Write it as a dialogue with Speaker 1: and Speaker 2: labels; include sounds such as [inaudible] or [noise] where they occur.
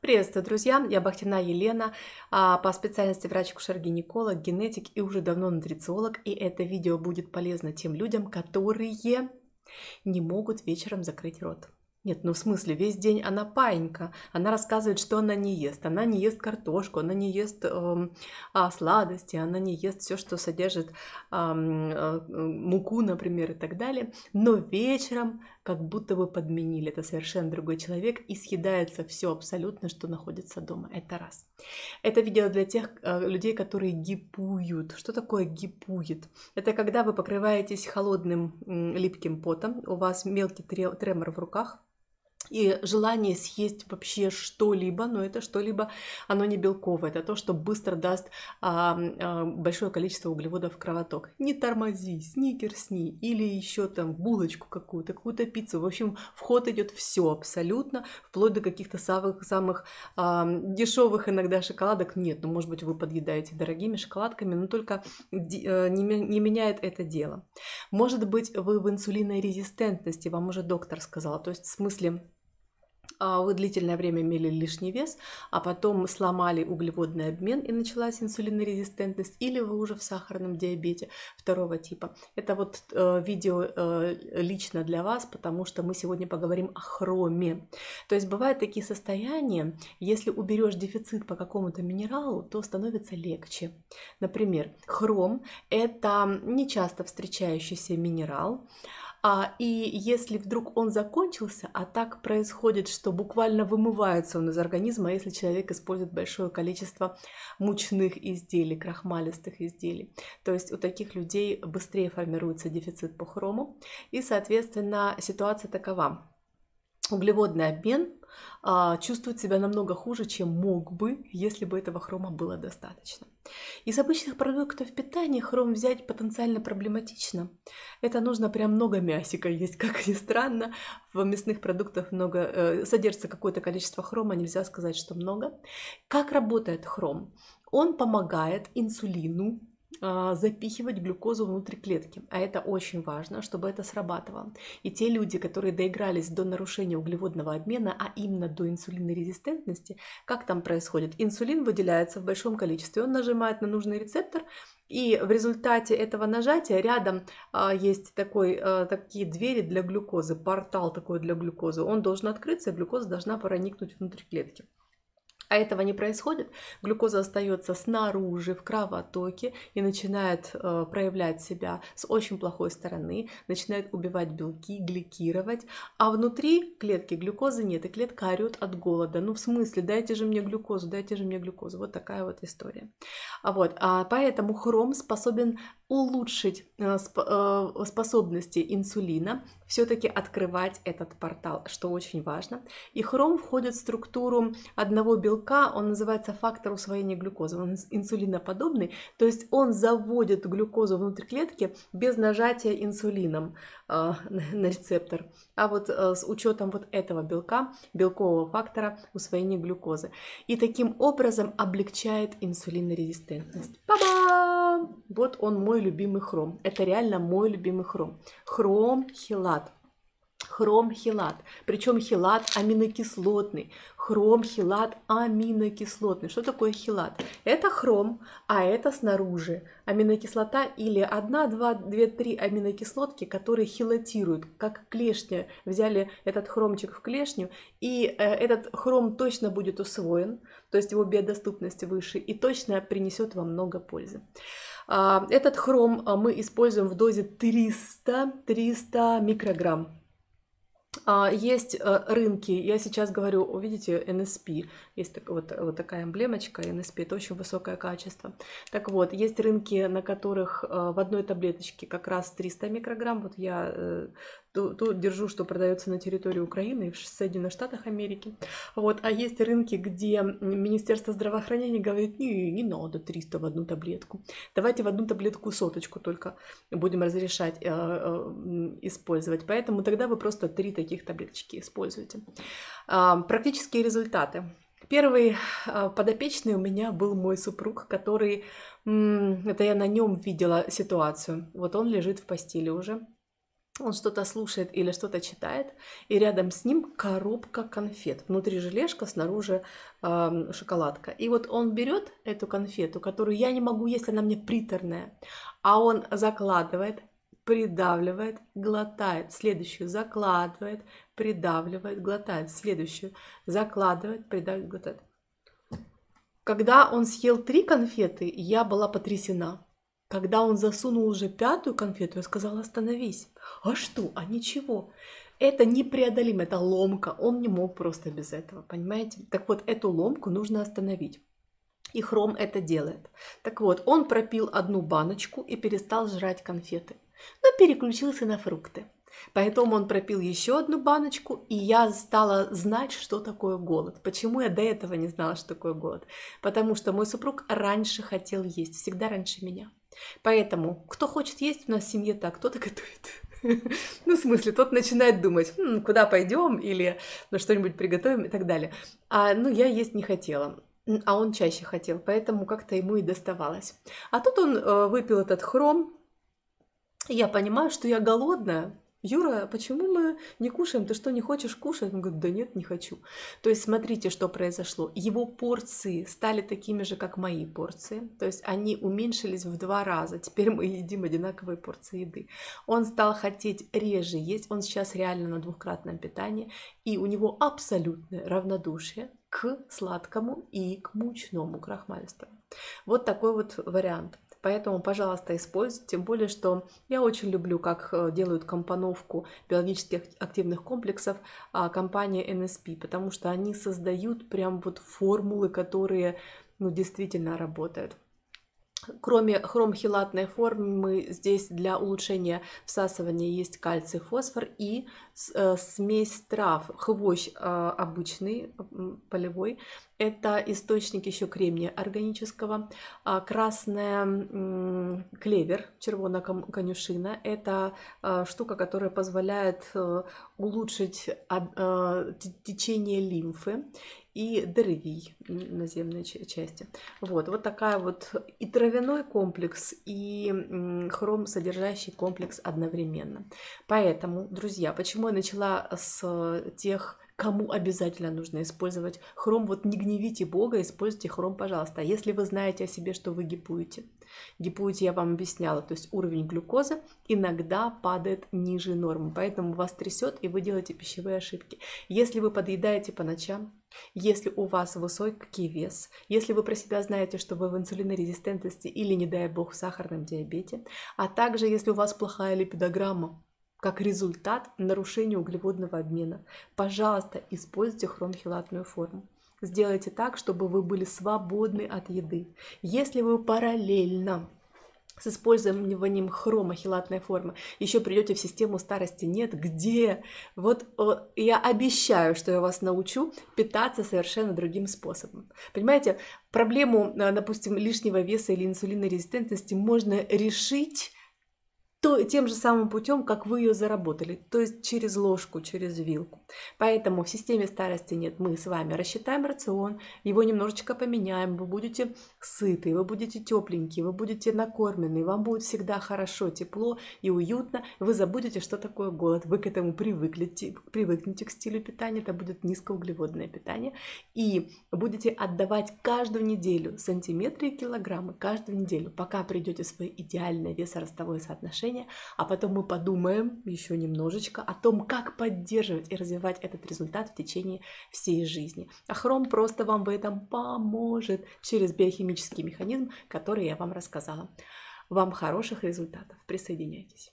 Speaker 1: Приветствую, друзья! Я Бахтина Елена, а, по специальности врач-акушер-гинеколог, генетик и уже давно нутрициолог. И это видео будет полезно тем людям, которые не могут вечером закрыть рот. Нет, ну в смысле, весь день она паинька. Она рассказывает, что она не ест. Она не ест картошку, она не ест э, а, сладости, она не ест все, что содержит э, э, муку, например, и так далее. Но вечером как будто бы подменили. Это совершенно другой человек и съедается все абсолютно, что находится дома. Это раз. Это видео для тех э, людей, которые гипуют. Что такое гипует? Это когда вы покрываетесь холодным липким потом, у вас мелкий тремор в руках, и желание съесть вообще что-либо, но это что-либо, оно не белковое, это то, что быстро даст а, а, большое количество углеводов в кровоток. Не тормози, сникерсни или еще там булочку какую-то, какую-то пиццу. В общем, вход идет все абсолютно, вплоть до каких-то самых, самых а, дешевых иногда шоколадок. Нет, ну может быть вы подъедаете дорогими шоколадками, но только э, не, не меняет это дело. Может быть вы в инсулинорезистентности, вам уже доктор сказала, то есть в смысле вы длительное время имели лишний вес, а потом сломали углеводный обмен и началась инсулинорезистентность, или вы уже в сахарном диабете второго типа. Это вот э, видео э, лично для вас, потому что мы сегодня поговорим о хроме. То есть бывают такие состояния, если уберешь дефицит по какому-то минералу, то становится легче. Например, хром – это нечасто встречающийся минерал, а, и если вдруг он закончился, а так происходит, что буквально вымывается он из организма, если человек использует большое количество мучных изделий, крахмалистых изделий. То есть у таких людей быстрее формируется дефицит по хрому. И, соответственно, ситуация такова. Углеводный обмен а, чувствует себя намного хуже, чем мог бы, если бы этого хрома было достаточно. Из обычных продуктов питания хром взять потенциально проблематично. Это нужно прям много мясика есть, как ни странно. В мясных продуктах много, э, содержится какое-то количество хрома, нельзя сказать, что много. Как работает хром? Он помогает инсулину запихивать глюкозу внутрь клетки. А это очень важно, чтобы это срабатывало. И те люди, которые доигрались до нарушения углеводного обмена, а именно до инсулинорезистентности, как там происходит? Инсулин выделяется в большом количестве, он нажимает на нужный рецептор, и в результате этого нажатия рядом а, есть такой, а, такие двери для глюкозы, портал такой для глюкозы. Он должен открыться, и глюкоза должна проникнуть внутрь клетки а этого не происходит, глюкоза остается снаружи в кровотоке и начинает э, проявлять себя с очень плохой стороны, начинает убивать белки, гликировать, а внутри клетки глюкозы нет, и клетка орет от голода. Ну, в смысле, дайте же мне глюкозу, дайте же мне глюкозу. Вот такая вот история. А вот, а поэтому хром способен улучшить э, э, способности инсулина, все-таки открывать этот портал, что очень важно. И хром входит в структуру одного белка, он называется фактор усвоения глюкозы, он инсулиноподобный, то есть он заводит глюкозу внутрь клетки без нажатия инсулином э, на рецептор, а вот с учетом вот этого белка, белкового фактора усвоения глюкозы. И таким образом облегчает инсулинорезистентность. Ба-ба! Вот он мой любимый хром. Это реально мой любимый хром. Хром хилат. Хром хилат. Причем хилат аминокислотный. Хром хилат аминокислотный. Что такое хилат? Это хром, а это снаружи. Аминокислота или 1, 2, 2, 3 аминокислотки, которые хилатируют, как клешня. Взяли этот хромчик в клешню, и э, этот хром точно будет усвоен, то есть его биодоступность выше, и точно принесет вам много пользы. А, этот хром а, мы используем в дозе 300, 300 микрограмм. А, есть э, рынки, я сейчас говорю, видите, NSP, есть так, вот, вот такая эмблемочка, NSP, это очень высокое качество. Так вот, есть рынки, на которых э, в одной таблеточке как раз 300 микрограмм, вот я э, ту, ту держу, что продается на территории Украины и в Соединенных Штатах Америки. Вот. А есть рынки, где Министерство здравоохранения говорит, не, не надо 300 в одну таблетку. Давайте в одну таблетку соточку только будем разрешать э, э, использовать. Поэтому тогда вы просто три таких таблеточки используете. Э, практические результаты. Первый э, подопечный у меня был мой супруг, который, это я на нем видела ситуацию. Вот он лежит в постели уже, он что-то слушает или что-то читает, и рядом с ним коробка конфет. Внутри желешка, снаружи э, шоколадка. И вот он берет эту конфету, которую я не могу есть, она мне приторная, а он закладывает, придавливает, глотает, следующую закладывает, придавливает, глотает, следующую закладывает, придавливает, глотает. Когда он съел три конфеты, я была потрясена. Когда он засунул уже пятую конфету, я сказала, остановись. А что? А ничего. Это непреодолимо, это ломка. Он не мог просто без этого, понимаете? Так вот, эту ломку нужно остановить. И Хром это делает. Так вот, он пропил одну баночку и перестал жрать конфеты. Но переключился на фрукты. Поэтому он пропил еще одну баночку, и я стала знать, что такое голод. Почему я до этого не знала, что такое голод? Потому что мой супруг раньше хотел есть, всегда раньше меня. Поэтому, кто хочет есть у нас в семье так, кто-то готовит. [laughs] Ну, в смысле, тот начинает думать, хм, куда пойдем или ну, что-нибудь приготовим и так далее. А, ну, я есть не хотела, а он чаще хотел, поэтому как-то ему и доставалось. А тут он э, выпил этот хром, я понимаю, что я голодная, Юра, почему мы не кушаем? Ты что, не хочешь кушать? Он говорит, да нет, не хочу. То есть смотрите, что произошло. Его порции стали такими же, как мои порции. То есть они уменьшились в два раза. Теперь мы едим одинаковые порции еды. Он стал хотеть реже есть. Он сейчас реально на двухкратном питании. И у него абсолютное равнодушие к сладкому и к мучному крахмалистому. Вот такой вот вариант. Поэтому, пожалуйста, используйте. Тем более, что я очень люблю, как э, делают компоновку биологически активных комплексов а, компания NSP, потому что они создают прям вот формулы, которые ну, действительно работают. Кроме хромхилатной формы, здесь для улучшения всасывания есть кальций, фосфор и э, смесь трав. Хвощ э, обычный, полевой, это источник еще кремния органического. А красная клевер, червона конюшина, это э, штука, которая позволяет улучшить течение лимфы и деревий наземной части. Вот, вот такая вот и травяной комплекс, и хром содержащий комплекс одновременно. Поэтому, друзья, почему я начала с тех кому обязательно нужно использовать хром. Вот не гневите Бога, используйте хром, пожалуйста. Если вы знаете о себе, что вы гипуете, гипуете я вам объясняла, то есть уровень глюкозы иногда падает ниже нормы, поэтому вас трясет и вы делаете пищевые ошибки. Если вы подъедаете по ночам, если у вас высокий вес, если вы про себя знаете, что вы в инсулинорезистентности или, не дай бог, в сахарном диабете, а также если у вас плохая липидограмма, как результат нарушения углеводного обмена. Пожалуйста, используйте хромхилатную форму. Сделайте так, чтобы вы были свободны от еды. Если вы параллельно с использованием хромохилатной формы еще придете в систему старости нет, где? Вот я обещаю, что я вас научу питаться совершенно другим способом. Понимаете, проблему, э, допустим, лишнего веса или инсулинорезистентности можно решить то, тем же самым путем, как вы ее заработали, то есть через ложку, через вилку. Поэтому в системе старости нет. Мы с вами рассчитаем рацион, его немножечко поменяем, вы будете сыты, вы будете тепленькие, вы будете накормлены, вам будет всегда хорошо, тепло и уютно. Вы забудете, что такое голод, вы к этому привыкнете, привыкнете к стилю питания, это будет низкоуглеводное питание, и будете отдавать каждую неделю сантиметры и килограммы, каждую неделю, пока придете в свое идеальное весоростовое соотношение отношения, а потом мы подумаем еще немножечко о том, как поддерживать и развивать этот результат в течение всей жизни. А хром просто вам в этом поможет через биохимический механизм, который я вам рассказала. Вам хороших результатов. Присоединяйтесь.